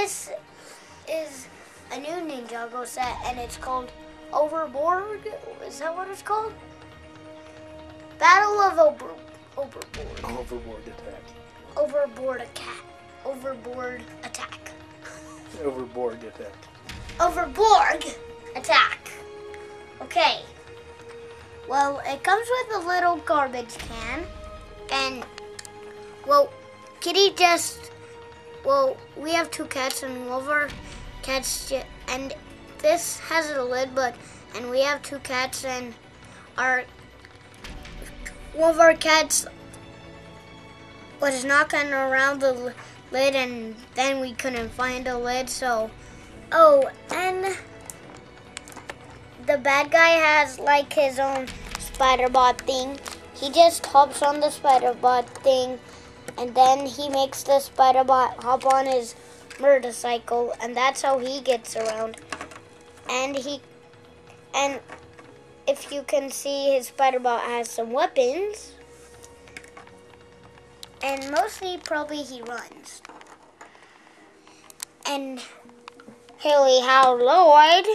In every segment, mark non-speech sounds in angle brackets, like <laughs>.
this is a new Ninjago set, and it's called OverBorg. Is that what it's called? Battle of Over OverBorg. OverBorg attack. OverBorg attack. OverBorg attack. <laughs> OverBorg attack. OverBorg attack. Okay. Well, it comes with a little garbage can, and well, Kitty just well, we have two cats, and Wolver cats, and this has a lid, but and we have two cats, and our one of our cats was knocking around the lid, and then we couldn't find the lid, so oh, and the bad guy has like his own spider bot thing. He just hops on the spider bot thing and then he makes the spider bot hop on his motorcycle and that's how he gets around. And he and if you can see his spider bot has some weapons. And mostly probably he runs. And Haley How Lloyd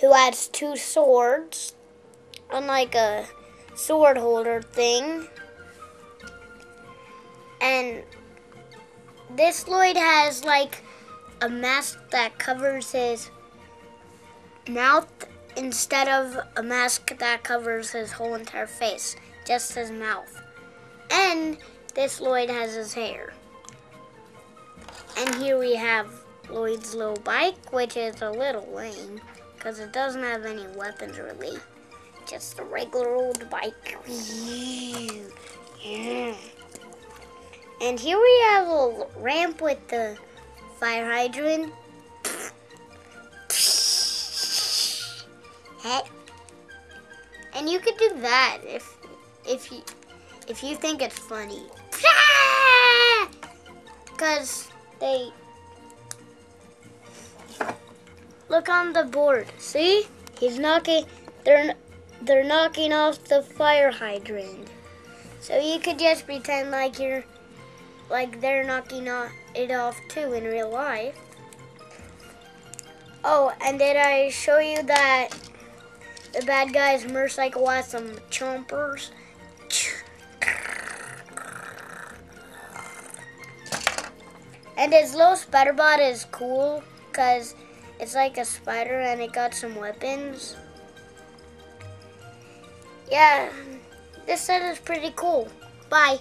who has two swords unlike a sword holder thing. And this Lloyd has like a mask that covers his mouth instead of a mask that covers his whole entire face, just his mouth. And this Lloyd has his hair. And here we have Lloyd's little bike, which is a little lame because it doesn't have any weapons really. Just a regular old bike. And here we have a ramp with the fire hydrant. Hey. And you could do that if if you if you think it's funny. <laughs> Cause they look on the board. See? He's knocking they're they're knocking off the fire hydrant. So you could just pretend like you're like they're knocking it off too in real life. Oh, and did I show you that the bad guy's motorcycle has some chompers? And his little spider bot is cool because it's like a spider and it got some weapons. Yeah, this set is pretty cool. Bye.